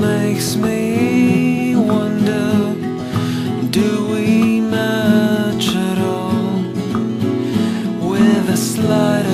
makes me wonder Do we match at all With a slight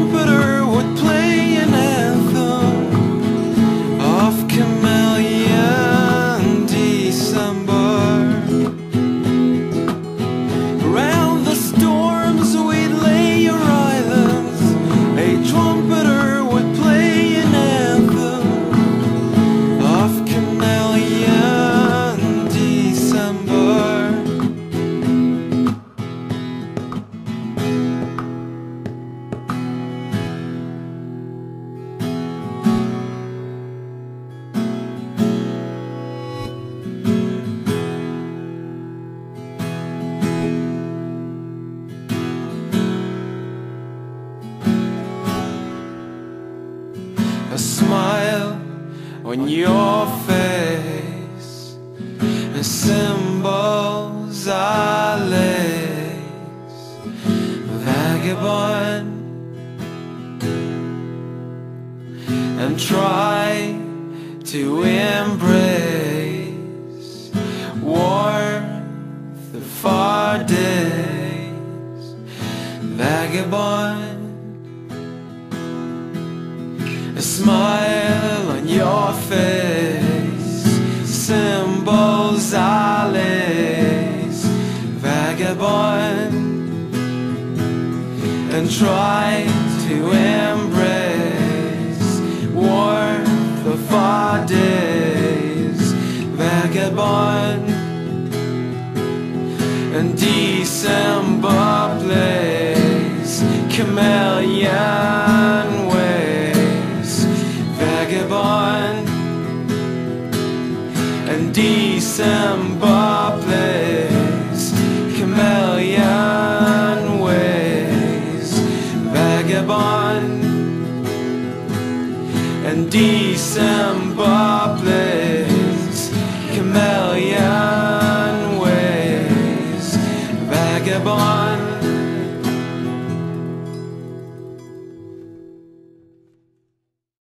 Jupiter would play. on your face and symbols are lace. Vagabond. And try to embrace warmth of far days. Vagabond. A smile try to embrace warmth of far days, vagabond and December Place, chameleon. and December plays chameleon ways, vagabond.